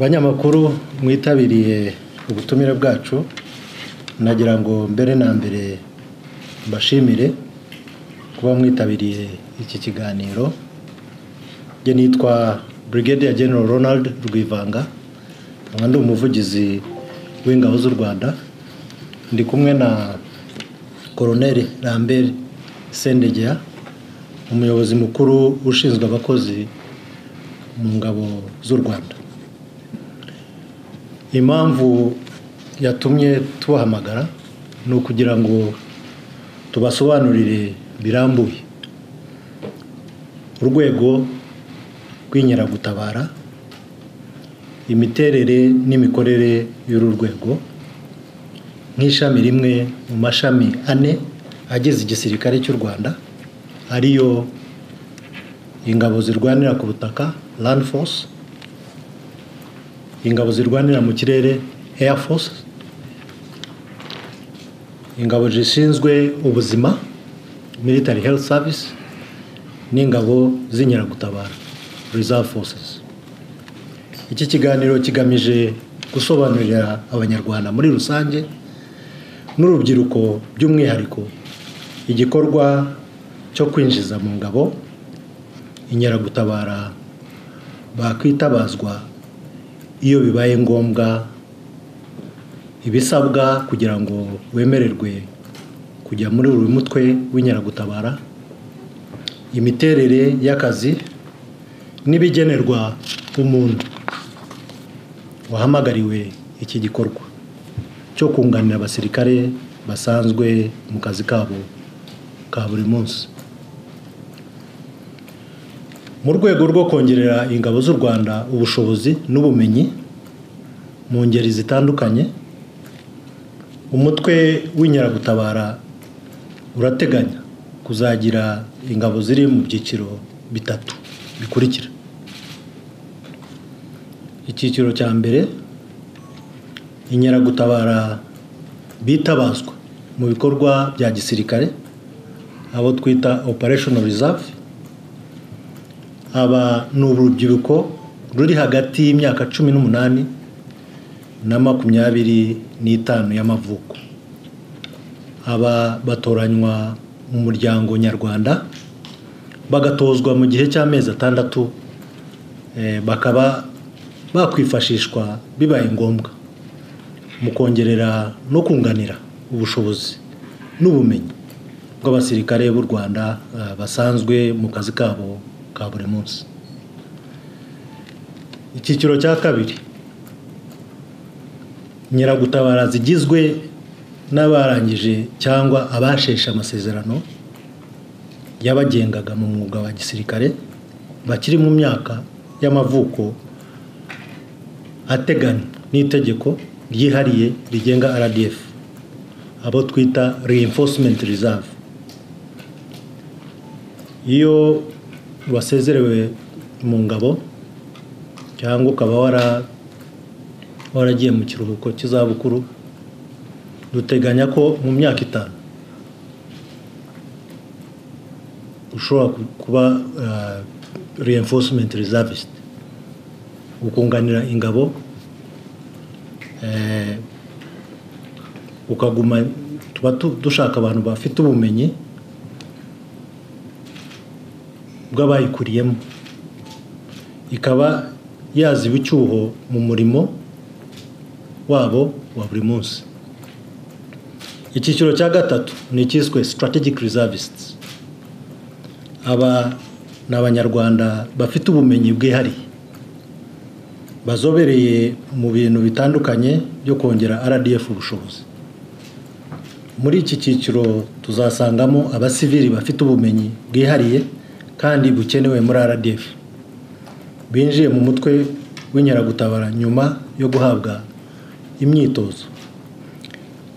banyamakuru mwitabiriye ubutumire bwacu. Nagira ngo mbere na mbere mbashimire kuba mwitabiriye iki kiganiro. Njye nitwa Brigadier General Ronald Rwivanga nkaba ndi umuvugizi w'ingabo z'u Rwanda. Ndi kumwe na Colonel Lambert Sendegea umuyobozi mukuru ushinzwe abakozi mu ngabo z'u Rwanda. Impamvu yatumye tubahamagara ni ukugira ngo tubasobanurire birambuye. Urwego rw'inkeragutabara imiterere n'imikorere y'uru rwego nk'ishami rimwe mu mashami ane agize igisirikare cy'u Rwanda ariyo ingabo zirwanira ku butaka land force. Ingabo zirwanira mu kirere air force. Ingabo zishinzwe ubuzima military health service n'ingabo z'inkeragutabara reserve forces. Iki kiganiro kigamije gusobanurira abanyarwanda muri rusange n'urubyiruko by'umwihariko igikorwa cyo kwinjiza mu ngabo inkeragutabara bakwitabazwa. Iyo bibaye ngombwa ibisabwa kugira ngo wemererwe kujya muri buri mutwe w'inkeragutabara imiterere y'akazi n'ibigenerwa umuntu. Wahamagariwe iki gikorwa cyo kunganira abasirikare basanzwe mu kazi kabo ka buri munsi. Mu rwego rwo kongerera ingabo z'u Rwanda ubushobozi n'ubumenyi mu ngeri zitandukanye umutwe w'inkeragutabara urateganya kuzagira ingabo ziri mu byiciro bitatu bikurikira. Icyiciro cya mbere inkeragutabara bitabazwa mu bikorwa bya gisirikare abo twita operational reserve aba ni urubyiruko ruri hagati y'imyaka cumi n'umunani na makumyabiri n'itanu y'amavuko. Aba batoranywa mu muryango nyarwanda bagatozwa mu gihe cy'amezi atandatu bakaba bakwifashishwa bibaye ngombwa mu kongerera no kunganira ubushobozi n'ubumenyi bw'abasirikare b'u Rwanda basanzwe mu kazi kabo ka buri munsi. Icyiciro cya kabiri. Nyiragutabara zigizwe n'abarangije cyangwa abasheshe amasezerano yabagengaga mu mwuga wa gisirikare bakiri mu myaka y'amavuko ateganywa n'itegeko ryihariye rigenga RDF abo twita reinforcement reserve. Iyo wasezerewe mu ngabo cyangwa ukaba waragiye mu kiruhuko cy'izabukuru duteganya ko mu myaka itanu ushobora kuba reinforcement reservist ukunganira ingabo ukaguma tuba dushaka abantu bafite ubumenyi bw'abayikuriyemo ikaba yaziba icyuho mu murimo wabo wa buri munsi. Icyiciro cya gatatu ni icyiswe strategic reservists. Aba ni abanyarwanda bafite ubumenyi bwihariye. Bazobereye mu bintu bitandukanye byo kongera RDF ubushobozi. Muri iki cyiciro tuzasangamo abasivili bafite ubumenyi bwihariye. Kandi bukenewe muri RDF binjiye mu mutwe w'inkeragutabara nyuma yo guhabwa imyitozo.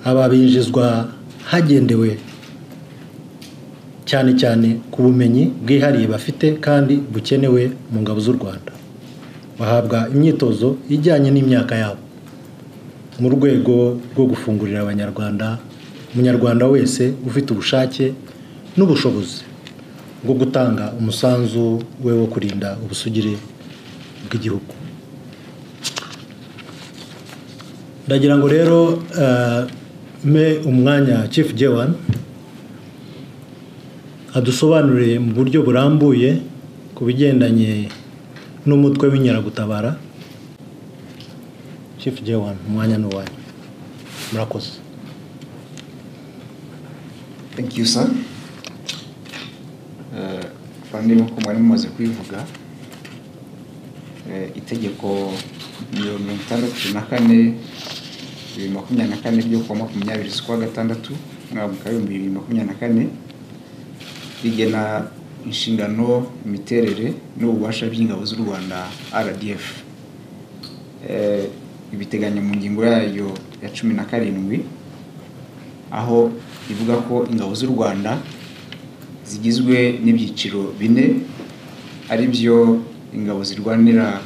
Aba binjizwa hagendewe cyane cyane ku bumenyi bwihariye bafite kandi bukenewe mu ngabo z'u Rwanda. Bahabwa imyitozo ijyanye n'imyaka yabo mu rwego rwo gufungurira abanyarwanda umunyarwanda wese ufite ubushake n'ubushobozi. Bwo gutanga umusanzu we wo kurinda ubusugire bw'igihugu. Ndagira ngo rero eh, mpe umwanya chief jewan adusobanurire mu buryo burambuye ku bigendanye n'umutwe w'inkeragutabara chief jewan umwanya ni uwanyu. Murakoze. Thank you, sir. Kandi nk'uko mwari mumaze kubivuga eh, itegeko mirongo itandatu na kane bibiri makumyabiri na kane ryo kuwa makumyabiri z'ukwa gatandatu umwaka w'ibihumbi bibiri makumyabiri na kane rigena inshingano imiterere n'ububasha by'ingabo z'u rwanda rdf Eh, ibiteganya mu ngingo yayo ya cumi na karindwi aho ivuga ko ingabo z'u rwanda zigizwe n'ibyiciro bine ari byo ingabo zirwanira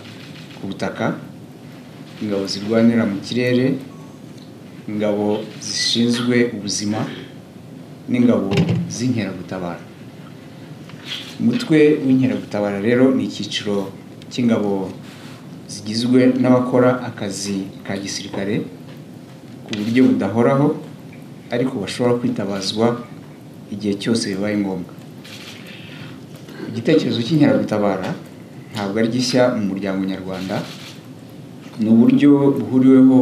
ku butaka ingabo zirwanira mu kirere ingabo zishinzwe ubuzima n'ingabo z'inkeragutabara. Umutwe w'inkeragutabara rero ni icyiciro cy'ingabo zigizwe n'abakora akazi ka gisirikare ku buryo budahoraho ariko bashobora kwitabazwa igihe cyose bibaye ngombwa. Igitekerezo cy'inkeragutabara ntabwo ari gishya mu muryango nyarwanda ni uburyo buhuriweho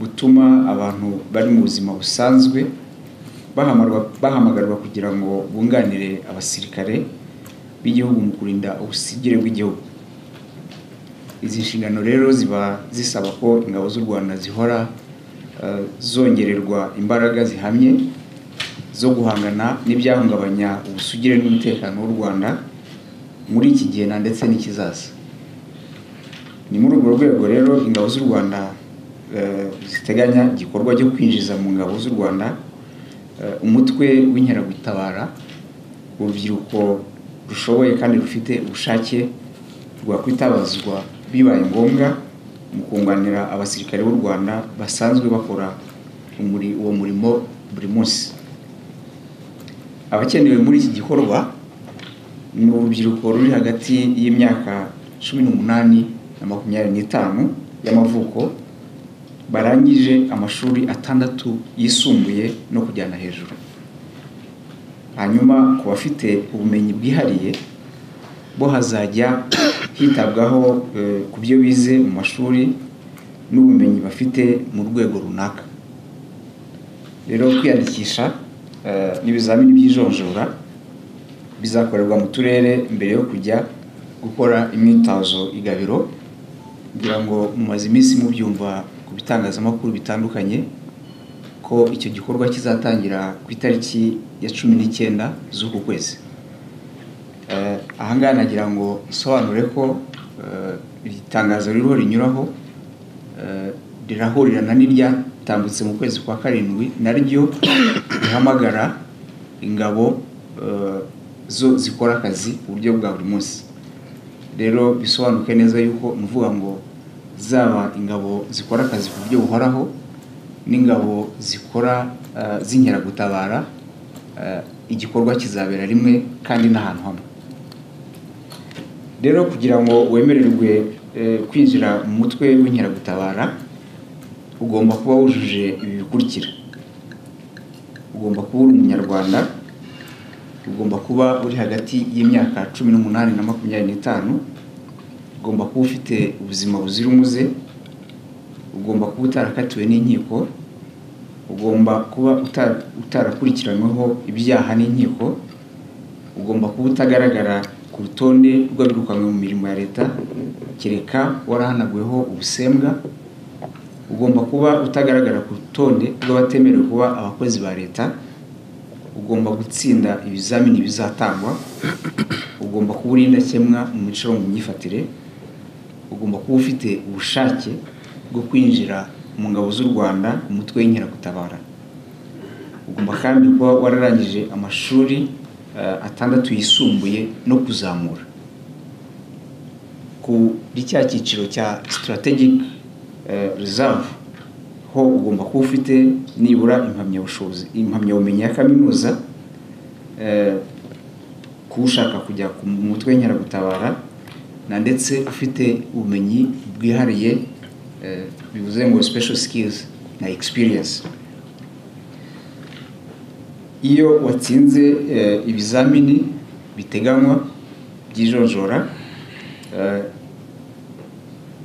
butuma abantu bari mu buzima busanzwe bahamagarwa kugira ngo bunganire abasirikare b'igihugu mu kurinda ubusigire bw'igihugu. Izi nshingano rero ziba zisaba ko ingabo z'u rwanda zihora eh, zongererwa imbaraga zihamye zo guhangana n'ibyahungabanya ubusugire n'umutekano w'u rwanda muri iki gihe na ndetse n'ikizaza. Ni muri urwo rwego rero ingabo z'u rwanda eh, ziteganya igikorwa cyo kwinjiza mu ngabo z'u rwanda eh, umutwe w'inkeragutabara urubyiruko rushoboye kandi rufite ubushake rwakwitabazwa bibaye ngombwa mu kunganira abasirikare b'u rwanda basanzwe bakora uwo murimo buri munsi. Abakenewe muri iki gikorwa ni urubyiruko ruri hagati y'imyaka cumi n'umunani na makumyabiri n'itanu y'amavuko barangije amashuri atandatu yisumbuye no kujyana hejuru. Hanyuma ku bafite ubumenyi bwihariye bo hazajya hitabwaho eh, ku byo bize mu mashuri n'ubumenyi bafite mu rwego runaka. Rero kwiyandikisha n'ibizamini by'ijonjora bizakorerwa mu turere mbere yo kujya gukora imyitozo igabiro kugira ngo mumaze iminsi mubyumva ku bitangazamakuru bitandukanye ko icyo gikorwa kizatangira ku itariki ya cumi n'icyenda z'uku kwezi. Eh, ahangaha nagira ngo nsobanure ko eh, iri tangazo ririho rinyuraho eh, rirahurirana n'iryatambutse mu kwezi kwa karindwi naryo rihamagara ingabo eh, zo zikora akazi ku buryo bwa buri munsi. Rero bisobanuke neza yuko nuvuga ngo zaba ingabo zikora akazi ku buryo buhoraho n'ingabo zikora eh, z'inkeragutabara eh, igikorwa kizabera rimwe kandi n'ahantu hamwe. Rero kugira ngo wemererwe kwinjira mu mutwe w'inkeragutabara ugomba kuba wujuje ibi bikurikira. Ugomba kuba uri umunyarwanda ugomba kuba uri hagati y'imyaka cumi n'umunani na makumyabiri n'itanu ugomba kuba ufite ubuzima buzira umuze ugomba kuba utarakatiwe n'inkiko ugomba kuba uta- utarakurikiranyweho ibyaha n'inkiko ugomba kuba utagaragara ku rutonde rw'abirukanwe mu mirimo ya leta kereka warahanaguweho ubusembwa ugomba kuba utagaragara ku rutonde rw'abatemerewe kuba abakozi ba leta. Ugomba gutsinda ibizamini bizatangwa. Ugomba kuba uri indakemwa mu mico mu myifatire. Ugomba kuba ufite ubushake bwo kwinjira mu ngabo z'u rwanda umutwe w'inkeragutabara. Ugomba kandi kuba wararangije amashuri eh, atandatu yisumbuye no kuzamura. Kuri cya cyiciro cya strategic eh, reserve ho ugomba kuba ufite nibura impamyabushobozi. Impamyabumenyi ya kaminuza eh, ushaka kujya ku mutwe w'inkeragutabara na ndetse ufite ubumenyi bwihariye eh, bivuze ngo special skills na experience. Iyo watsinze eh, ibizamini biteganywa by'ijonjora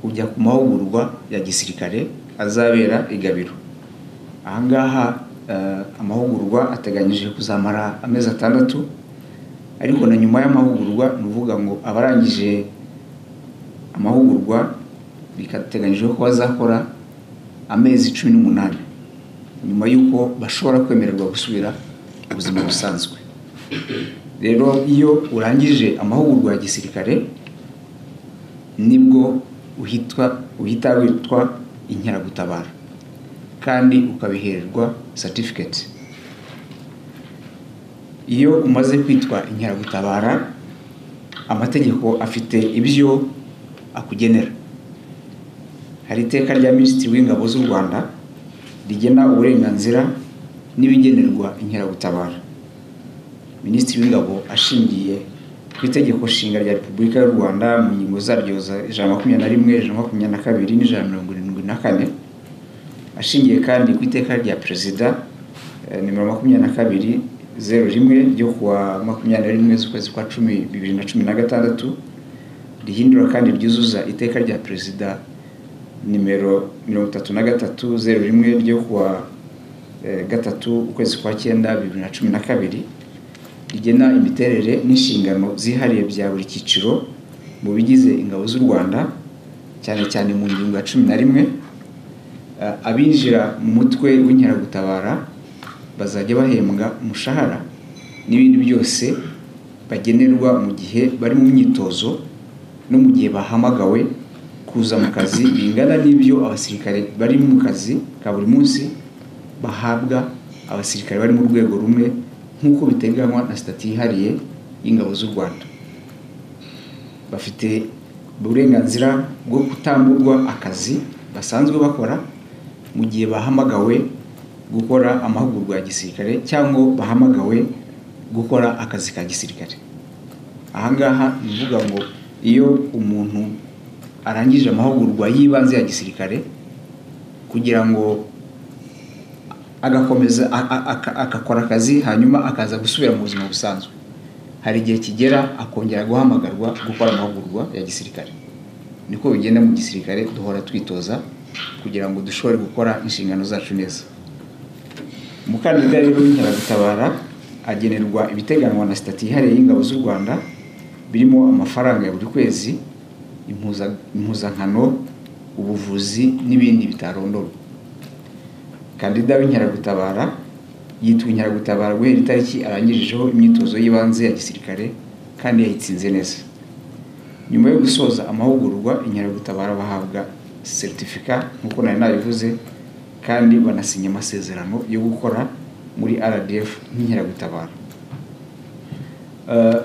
eh, ujya ku mahugurwa ya gisirikare azabera i Gabiro. Ahangaha eh, amahugurwa ateganyije kuzamara amezi atandatu ariko na nyuma y'amahugurwa ni ukuvuga ngo abarangije amahugurwa bikateganyijwe ko bazakora amezi cumi n'umunani nyuma y'uko bashobora kwemererwa gusubira ubuzima busanzwe. Rero iyo urangije amahugurwa ya gisirikare ni bwo uhita witwa inkeragutabara. Kandi ukabihererwa certificate. Iyo umaze kwitwa inkeragutabara amategeko afite ibyo akugenera. Hari iteka rya minisitiri w'ingabo z'u rwanda rigena uburenganzira n'ibigenerwa inkeragutabara. Minisitiri w'ingabo ashingiye ku itegeko nshinga rya repubulika y'u rwanda mu ngingo zaryo za ijana makumyabiri na rimwe ijana makumyabiri na kabiri n'ijana mirongo irindwi na kane ashingiye kandi ku iteka rya perezida eh, nimero makumyabiri na kabiri zeru rimwe ryo kuwa makumyabiri na rimwe z'ukwezi kwa cumi bibiri na cumi na gatandatu rihindura kandi ryuzuza iteka rya perezida nimero mirongo itatu na gatatu zeru rimwe ryo kuwa eh, gatatu ukwezi kwa cyenda bibiri na cumi na kabiri. Rigena imiterere n'inshingano zihariye bya buri cyiciro mu bigize ingabo z'u rwanda cyane cyane mu ngingo ya cumi na rimwe Eh, abinjira mu mutwe w'inkeragutabara bazajya bahembwa umushahara n'ibindi byose bagenerwa mu gihe bari mu myitozo no mu gihe bahamagawe kuza mu kazi bingana n'ibyo abasirikare bari mu kazi ka buri munsi bahabwa abasirikare bari mu rwego rumwe nk'uko biteganywa na sitati yihariye y'ingabo z'u rwanda. Bafite uburenganzira bwo kutamburwa akazi basanzwe bakora mu gihe bahamagawe gukora amahugurwa ya gisirikare cyangwa bahamagawe gukora akazi ka gisirikare. Ahangaha ni ukuvuga ngo iyo umuntu arangije amahugurwa y'ibanze ya gisirikare kugira ngo agakomeza agakora akazi hanyuma akaza gusubira mu buzima busanzwe. Hari igihe kigera akongera guhamagarwa gukora amahugurwa ya gisirikare. Niko bigenda mu gisirikare duhora twitoza kugira ngo dushobore gukora inshingano zacu neza. Umukandida rero w'inkeragutabara agenerwa ibiteganywa na sitati yihariye y'ingabo z'u rwanda birimo amafaranga ya buri kwezi impuza- impuzankano ubuvuzi n'ibindi bitarondorwa. Kandida w'inkeragutabara yitwa inkeragutabara guhera itariki arangijeho imyitozo y'ibanze ya gisirikare kandi yayitsinze neza. Nyuma yo gusoza amahugurwa inkeragutabara bahabwa seritifika nk'uko nari nabivuze kandi banasinya amasezerano yo gukora muri rdf nk'inkeragutabara Eh,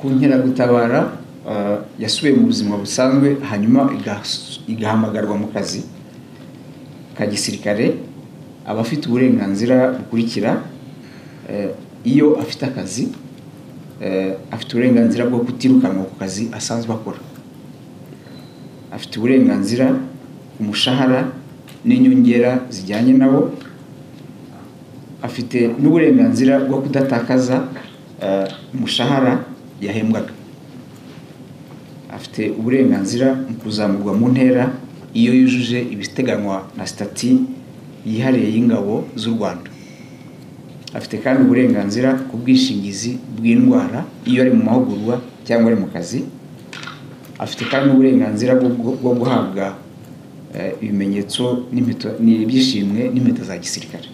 ku nkeragutabara eh, yasubiye mu buzima busanzwe hanyuma igahamagarwa mu kazi. Ka gisirikare aba afite uburenganzira bukurikira eh, iyo afite akazi eh, afite uburenganzira bwo kutirukanwa ku kazi asanzwe akora. Afite uburenganzira ku mushahara n'inyongera zijyanye nawo afite n'uburenganzira bwo kudatakaza eh, umushahara yahembwaga. Afite uburenganzira mu kuzamurwa mu ntera iyo yujuje ibiteganywa na sitati yihariye y'ingabo z'u rwanda. Afite kandi uburenganzira ku bwishingizi bw'indwara iyo ari mu mahugurwa cyangwa ari mu kazi. Afite kandi uburenganzira bwo guhabwa eh, ibimenyetso n'ibyishimwe n'impeta za gisirikare.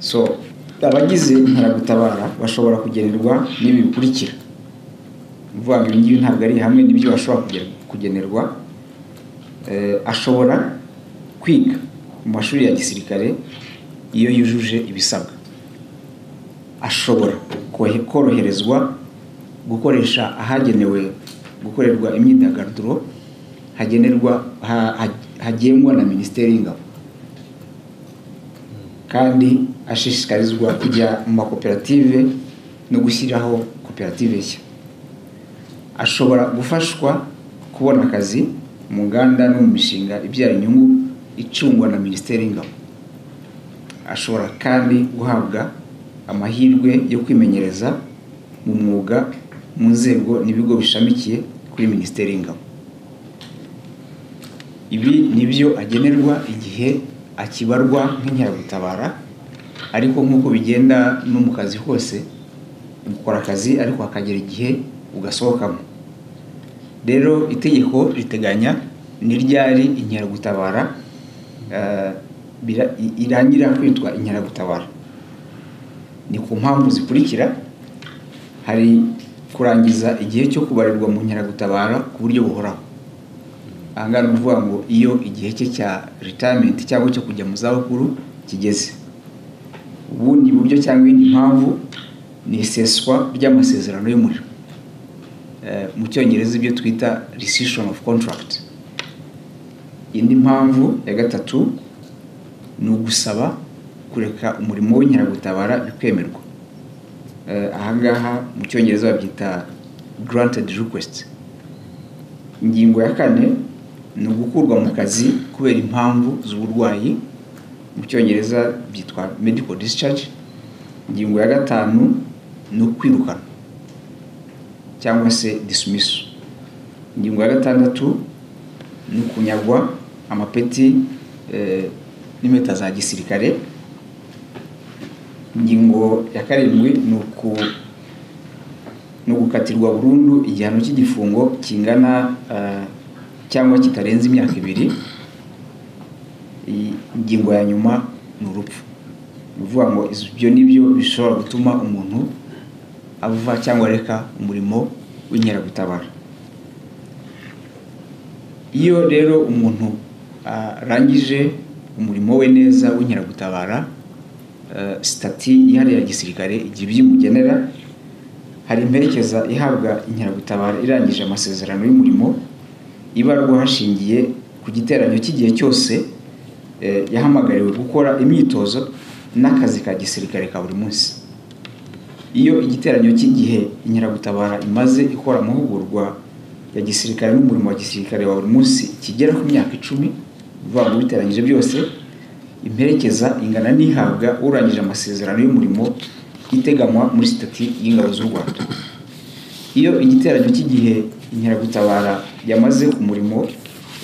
So abagize inkeragutabara bashobora kugenerwa n'ibi bikurikira. Ngo ibi ngibi ntabwo ari hamwe n'ibyo bashobora kuge- kugenerwa. Ashobora kwiga mu mashuri ya gisirikare iyo yujuje ibisabwa. Ashobora koroherezwa gukoresha ahagenewe gukorerwa imyidagaduro hagenerwa ha- ha- hagengwa na minisiteri y'ingabo. Kandi ashishikarizwa kujya mu makoperative no gushyiraho koperative nshya. Ashobora gufashwa kubona akazi mu nganda no mu mishinga ibyara inyungu icungwa na minisiteri y'ingabo. Ashobora kandi guhabwa amahirwe yo kwimenyereza mu mwuga mu nzego n'ibigo bishamikiye kuri minisiteri y'ingabo. Ibi ni byo agenerwa igihe akibarwa nk'inkeragutabara ariko nk'uko bigenda no mu kazi hose ukora akazi ariko hakagera igihe ugasohokamo. Rero itegeko riteganya ni ryari inkeragutabara? Eh, irangira kwitwa inkeragutabara. Ni ku mpamvu zikurikira hari kurangiza igihe cyo kubarirwa mu nkeragutabara ku buryo buhoraho. Aha ngaha ni ukuvuga ngo iyo igihe cye cya retirement cyangwa cyo kujya mu zabukuru kigeze. Ubundi buryo cyangwa iyindi mpamvu ni iseswa ry'amasezerano y'umuriro. Mu cyongereza ibyo twita rescission of contract. Indi mpamvu ya gatatu ni ugusaba kureka umurimo w'inkeragutabara bikwemerwa. Eh, aha ngaha mu cyongereza babyita granted request. Ingingo ya kane ni ugukurwa mu kazi kubera impamvu z'uburwayi. Mu cyongereza byitwa medical discharge. Ingingo ya gatanu ni ukwirukana. Cyangwa se dismiss. Ingingo ya gatandatu ni ukunyagwa amapeti eh, n'impeta za gisirikare. Ingingo ya karindwi ni ugukatirwa burundu igihano cy'igifungo kingana eh, cyangwa kitarenze imyaka ibiri. Ingingo ya nyuma ni urupfu. Ni ukuvuga ngo ibyo ni byo bishobora gutuma umuntu ava cyangwa areka umurimo w'inkeragutabara. Iyo rero umuntu arangije umurimo we neza w'inkeragutabara eh, sitati yihariye ya gisirikare igihe ibyimugenera hari imperekeza ihabwa inkeragutabara irangije amasezerano y'umurimo ibarwa hashingiye ku giteranyo cy'igihe cyose eh, yahamagariwe gukora imyitozo n'akazi ka gisirikare ka buri munsi. Iyo igiteranyo cy'igihe inkeragutabara imaze ikora amahugurwa ya gisirikare n'umurimo wa gisirikare wa buri munsi kigera ku myaka icumi bivuga biteranyije byose imperekeza ingana n'ihabwa urangije amasezerano y'umurimo iteganywa muri sitati y'ingabo z'u rwanda. Iyo igiteranyo cy'igihe inkeragutabara yamaze ku murimo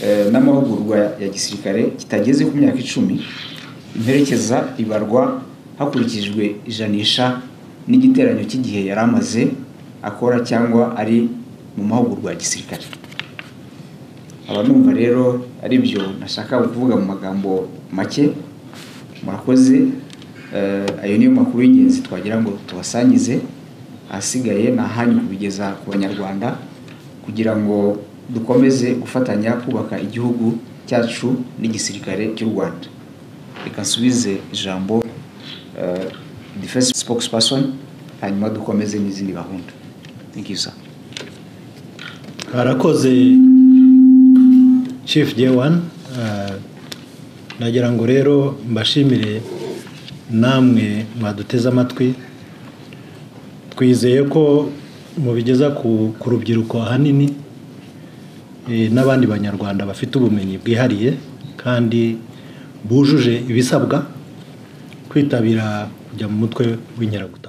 eh, n'amahugurwa ya gisirikare kitageze ku myaka icumi imperekeza ibarwa hakurikijwe ijanisha n'igiteranyo cy'igihe yari amaze akora cyangwa ari mu mahugurwa ya gisirikare. Aba numva rero ari byo nashaka kuvuga mu magambo make murakoze Eh, ayo niyo makuru y'ingenzi twagira ngo tubasangize ahasigaye ni ahanyu kubigeza ku banyarwanda kugira ngo dukomeze gufatanya kubaka igihugu cyacu n'igisirikare cy'u rwanda. Reka nsubize ijambo eh, defense spokesperson hanyuma dukomeze n'izindi gahunda thank you sir. Harakoze chief j1 nagira ngo rero mbashimire namwe mwaduteze amatwi. Twizeye ko mubigeza ku ku rubyiruko ahanini eh, n'abandi banyarwanda bafite ubumenyi bwihariye kandi bujuje ibisabwa kwitabira kujya mu mutwe w'inkeragutabara